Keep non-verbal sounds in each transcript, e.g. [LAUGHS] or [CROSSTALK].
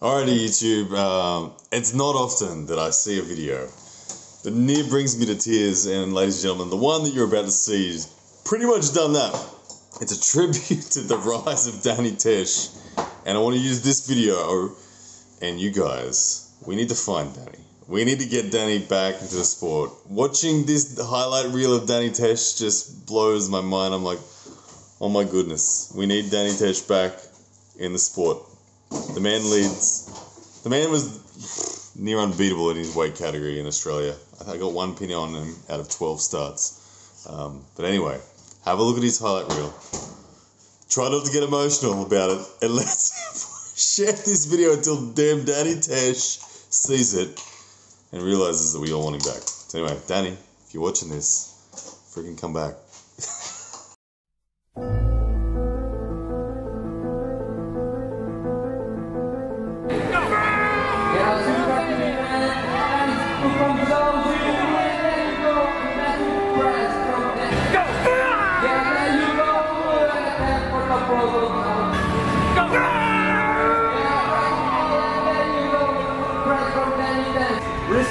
Alrighty, YouTube. Um, it's not often that I see a video that near brings me to tears, and ladies and gentlemen, the one that you're about to see is pretty much done that. It's a tribute to the rise of Danny Tesch, and I want to use this video, and you guys, we need to find Danny. We need to get Danny back into the sport. Watching this highlight reel of Danny Tesch just blows my mind. I'm like, oh my goodness, we need Danny Tesch back in the sport. The man leads. The man was near unbeatable in his weight category in Australia. I got one penny on him out of 12 starts. Um, but anyway, have a look at his highlight reel. Try not to get emotional about it, and [LAUGHS] let's share this video until damn Danny Tesch sees it and realizes that we all want him back. So anyway, Danny, if you're watching this, freaking come back.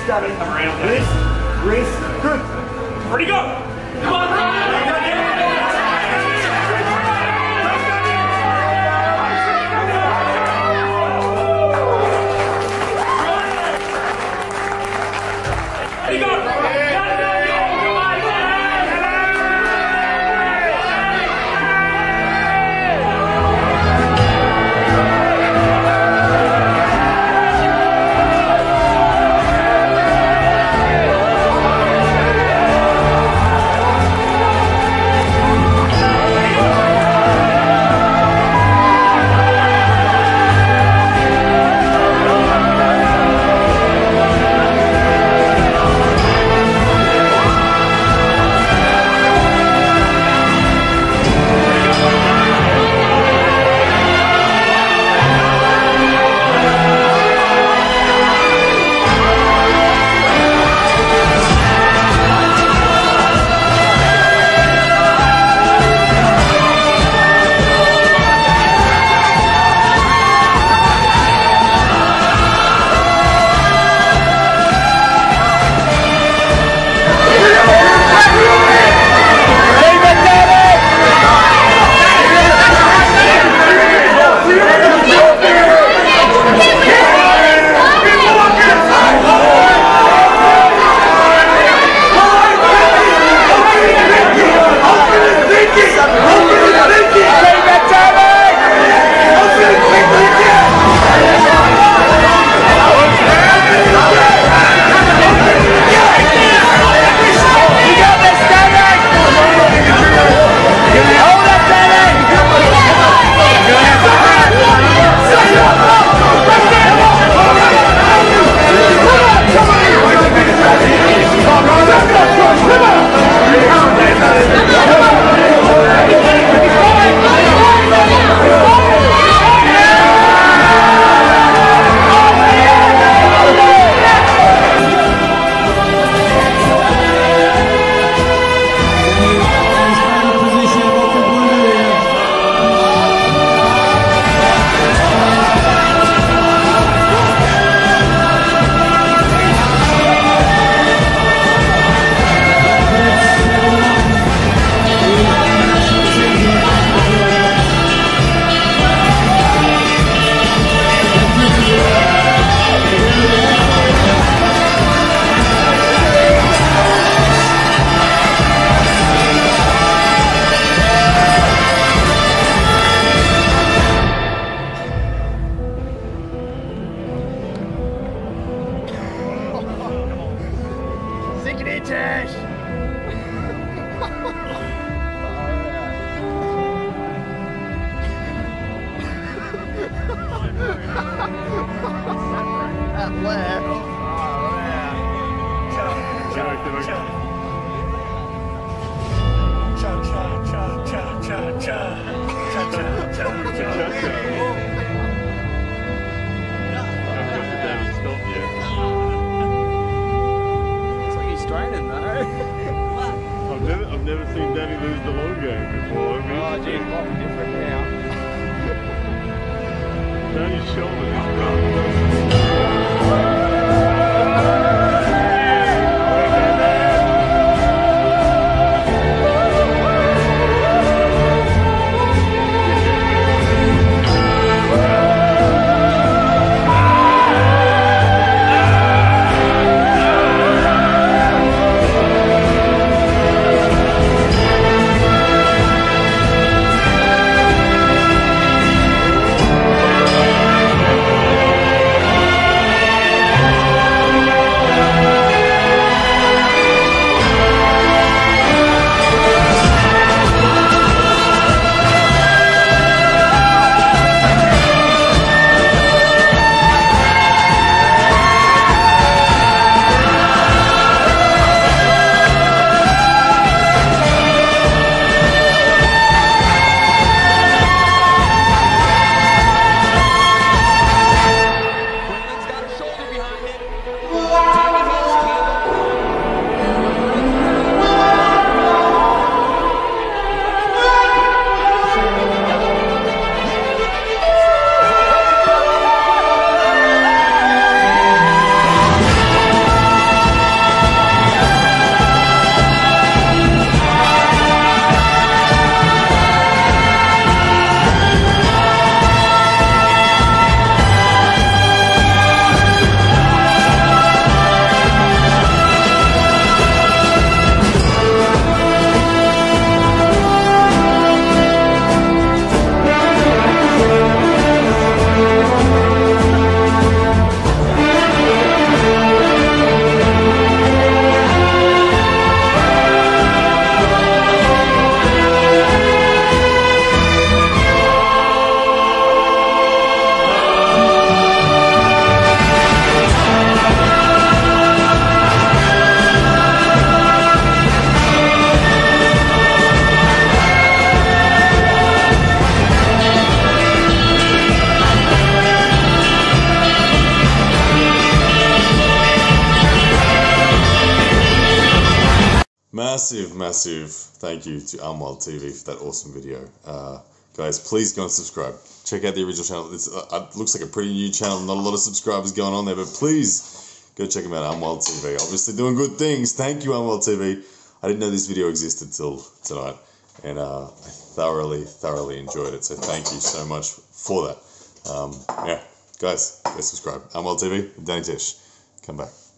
Wrist, Danny. Wrist, wrist, good. Where'd he go? Come on, Looks like he's training though. I've never, I've never seen Daddy lose the long game before. I mean, Oh, geez, a lot different now. Danny's shoulder massive, massive thank you to Armwild TV for that awesome video. Uh, guys, please go and subscribe. Check out the original channel. It's, uh, uh, looks like a pretty new channel. Not a lot of subscribers going on there, but please go check them out. Armwild TV, obviously doing good things. Thank you, Armwild TV. I didn't know this video existed till tonight, and uh, I thoroughly, thoroughly enjoyed it. So thank you so much for that. Um, yeah, guys, go subscribe. Armwild TV, Danny Tesch. Come back.